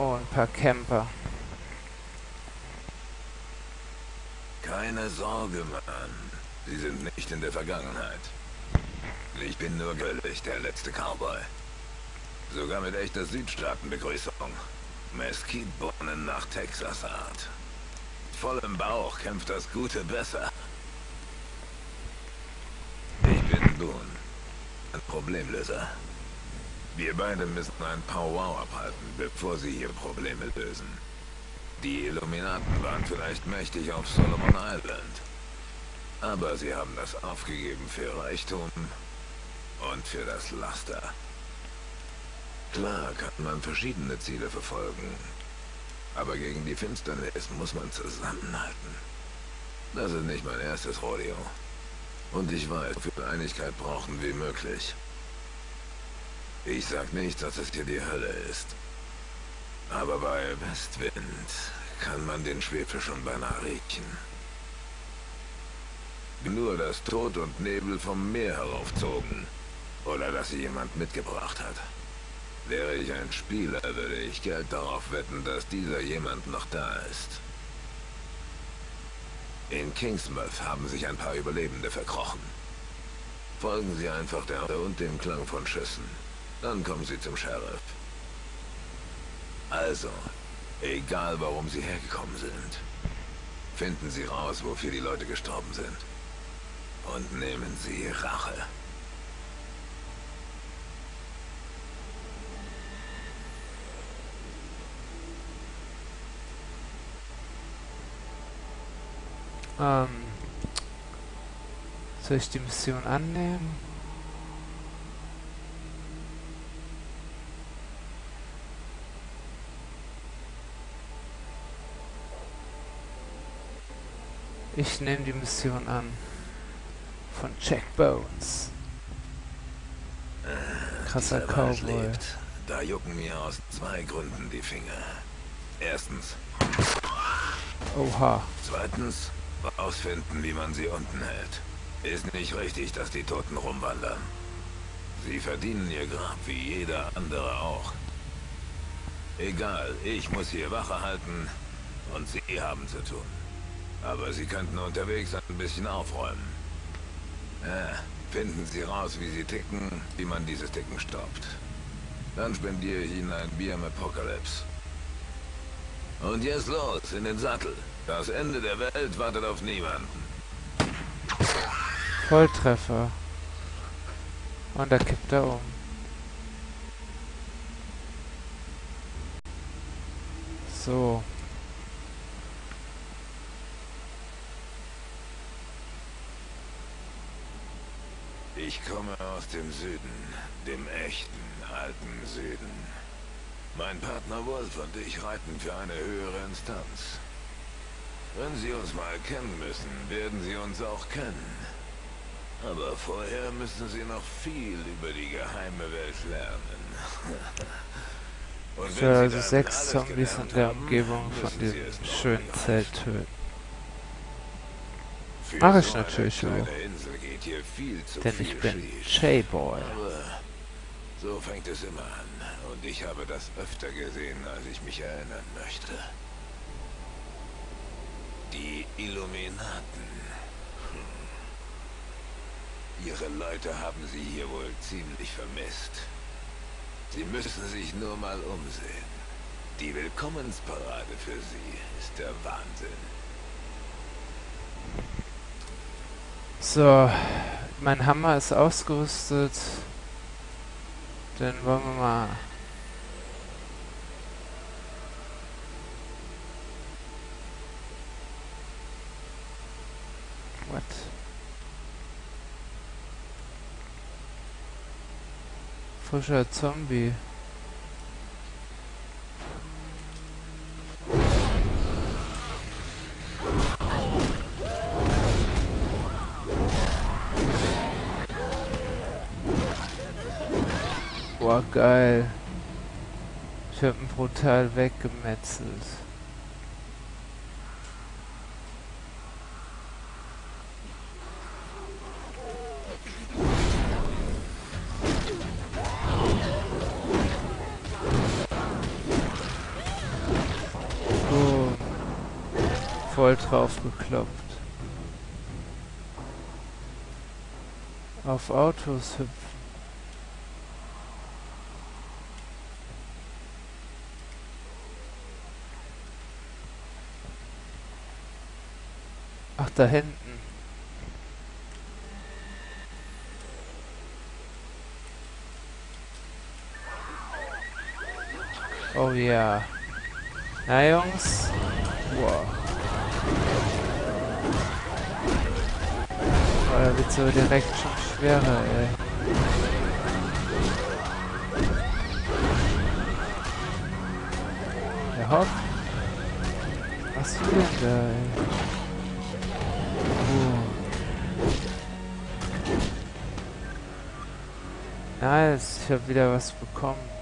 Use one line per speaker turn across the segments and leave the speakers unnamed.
Oh, ein paar Camper.
Keine Sorge, Mann. Sie sind nicht in der Vergangenheit. Ich bin nur güllig, der letzte Cowboy. Sogar mit echter Südstaatenbegrüßung. Mesquite-Bohnen nach Texas-Art. Voll im Bauch kämpft das Gute besser. Ich bin Boone. Ein Problemlöser. Wir beide müssen ein Powwow abhalten, bevor sie hier Probleme lösen. Die Illuminaten waren vielleicht mächtig auf Solomon Island. Aber sie haben das aufgegeben für Reichtum und für das Laster. Klar kann man verschiedene Ziele verfolgen. Aber gegen die Finsternis muss man zusammenhalten. Das ist nicht mein erstes Rodeo. Und ich weiß, so viel Einigkeit brauchen wie möglich. Ich sag nicht, dass es hier die Hölle ist. Aber bei Westwind kann man den Schwefel schon beinahe riechen. Nur, dass Tod und Nebel vom Meer heraufzogen. Oder dass sie jemand mitgebracht hat. Wäre ich ein Spieler, würde ich Geld darauf wetten, dass dieser jemand noch da ist. In Kingsmouth haben sich ein paar Überlebende verkrochen. Folgen Sie einfach der und dem Klang von Schüssen. Dann kommen Sie zum Sheriff. Also, egal warum Sie hergekommen sind, finden Sie raus, wofür die Leute gestorben sind. Und nehmen Sie Rache.
Ähm, soll ich die Mission annehmen? Ich nehme die Mission an. Von Jack Bones. Krasser Cowboy.
lebt. Da jucken mir aus zwei Gründen die Finger. Erstens.
Oha.
Zweitens, rausfinden, wie man sie unten hält. Ist nicht richtig, dass die Toten rumwandern. Sie verdienen ihr Grab wie jeder andere auch. Egal, ich muss hier Wache halten und Sie haben zu tun. Aber Sie könnten unterwegs ein bisschen aufräumen. Ja, finden Sie raus, wie Sie ticken, wie man dieses Ticken stoppt. Dann spendiere ich Ihnen ein Bier im Apocalypse. Und jetzt los, in den Sattel. Das Ende der Welt wartet auf niemanden.
Volltreffer. Und da kippt er um. So.
Ich komme aus dem Süden, dem echten, alten Süden. Mein Partner Wolf und ich reiten für eine höhere Instanz. Wenn Sie uns mal kennen müssen, werden Sie uns auch kennen. Aber vorher müssen Sie noch viel über die geheime Welt lernen. Und wenn Sie
also sechs Zombies in der Umgebung von diesem schönen
begreifen.
Zelt töten.
Für
Mach ich
so
natürlich.
Insel geht hier viel zu
Denn
viel
ich bin. J-Boy.
So fängt es immer an. Und ich habe das öfter gesehen, als ich mich erinnern möchte. Die Illuminaten. Hm. Ihre Leute haben sie hier wohl ziemlich vermisst. Sie müssen sich nur mal umsehen. Die Willkommensparade für sie ist der Wahnsinn.
So, mein Hammer ist ausgerüstet. Dann wollen wir mal. What? Frischer Zombie. Boah, geil. Ich hab ihn brutal weggemetzelt. Voll drauf geklopft. Auf Autos hüpfen. Da hinten. Oh ja. Na Jungs. Wow. Oh, da wird so direkt schon schwerer, ey. Ja, hopp. Was für da, ey? Nice, ich habe wieder was bekommen.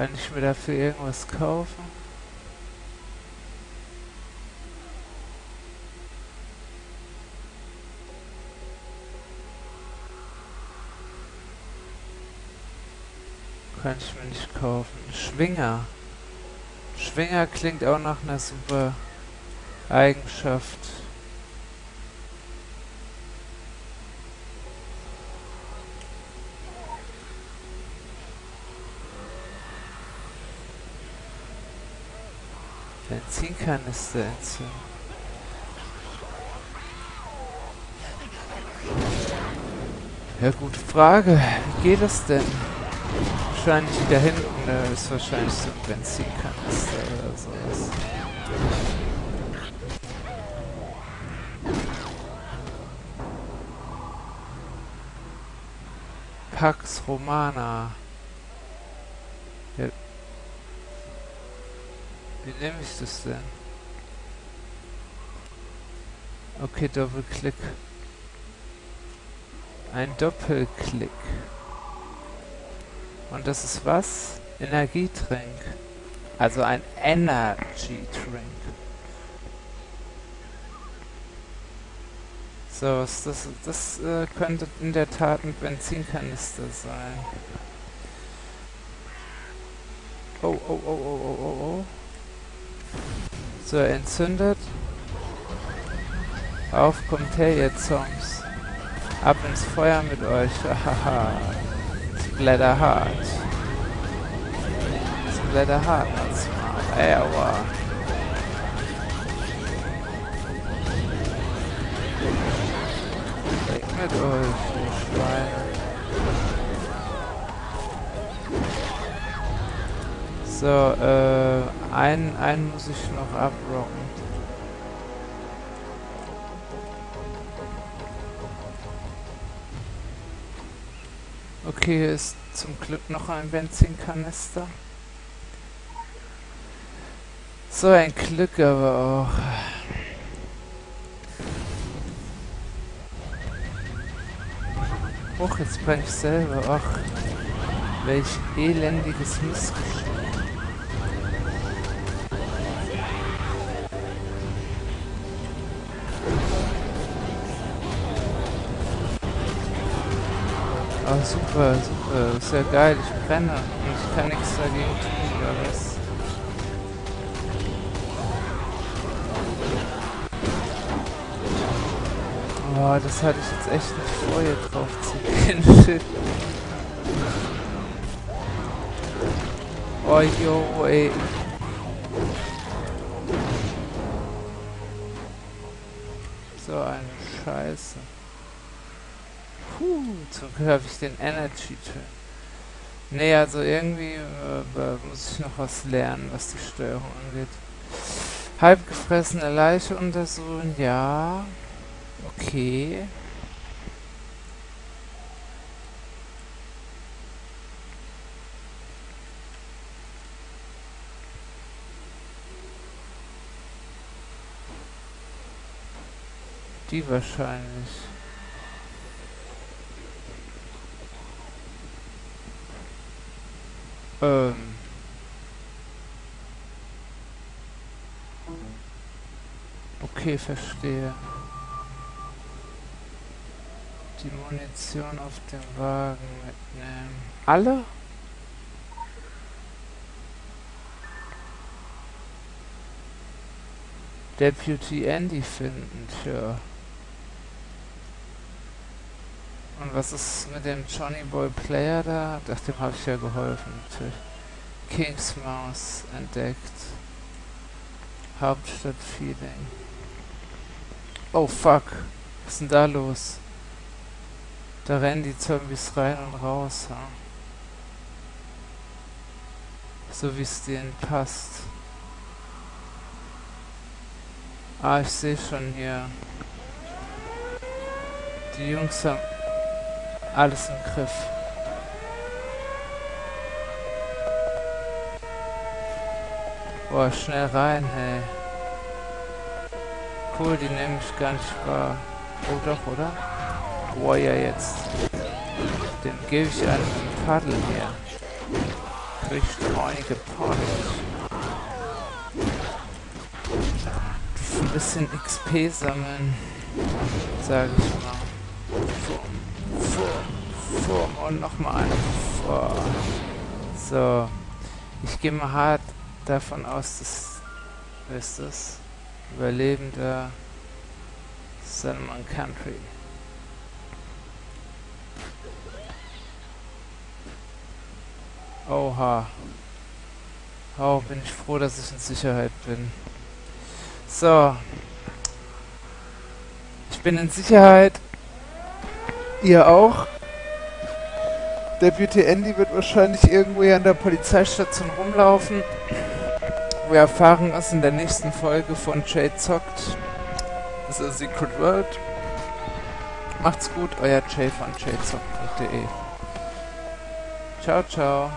Kann ich mir dafür irgendwas kaufen? Kann ich mir nicht kaufen. Schwinger. Schwinger klingt auch nach einer super Eigenschaft. Benzinkanister entzünden. Ja, gute Frage. Wie geht das denn? Wahrscheinlich da hinten äh, ist wahrscheinlich so ein Benzinkanister oder sowas. Pax Romana. Ja, wie nehme ich das denn? Okay, Doppelklick. Ein Doppelklick. Und das ist was? Energietränk. Also ein Energy Drink. So, das, das äh, könnte in der Tat ein Benzinkanister sein. Oh, oh, oh, oh, oh, oh, oh. So, entzündet. Auf kommt her, ihr Zombs. Ab ins Feuer mit euch. Haha. Splatter hart. Splatter hart als mal. Ey, aua. Weg mit euch, ihr Schweine. So, äh, einen, einen muss ich noch abrocken. Okay, hier ist zum Glück noch ein Benzinkanister. So ein Glück aber auch. Och, jetzt brenne ich selber. Ach, welch elendiges Missgeschick. Ah, super, super. Ja geil. Ich brenne. Und ich kann nichts dagegen tun, oder was? Oh, das hatte ich jetzt echt nicht vor, hier drauf zu gehen. Shit. Oh, yo, ey. So eine Scheiße. Puh, zum Glück habe ich den Energy Train. Nee, also irgendwie äh, muss ich noch was lernen, was die Steuerung angeht. Halbgefressene Leiche untersuchen, ja. Okay. Die wahrscheinlich. Ähm. Okay, verstehe. Die Munition auf dem Wagen mitnehmen. Alle? Deputy Andy finden, tja. Und was ist mit dem Johnny Boy Player da? Ach, dem habe ich ja geholfen, natürlich. Kings Mouse entdeckt. Hauptstadt Feeling. Oh fuck. Was ist denn da los? Da rennen die Zombies rein und raus, ha? So wie es denen passt. Ah, ich sehe schon hier. Die Jungs haben alles im Griff. Boah, schnell rein, hey. Cool, die nehme ich gar nicht wahr. Oh doch, oder? Boah, ja jetzt. Den gebe ich einen Paddel hier. Kriegt einige Paddel. Ein bisschen XP sammeln, sage ich mal. Fum und nochmal eine. Vor. So. Ich gehe mal hart davon aus, dass ist es Überlebender Salmon Country. Oha. Oh, bin ich froh, dass ich in Sicherheit bin. So. Ich bin in Sicherheit. Ihr auch. Der Beauty Andy wird wahrscheinlich irgendwo hier an der Polizeistation rumlaufen. Wir erfahren es in der nächsten Folge von Jade Zockt. Das ist Secret World. Macht's gut, euer Jay von jadezockt.de. Ciao, ciao.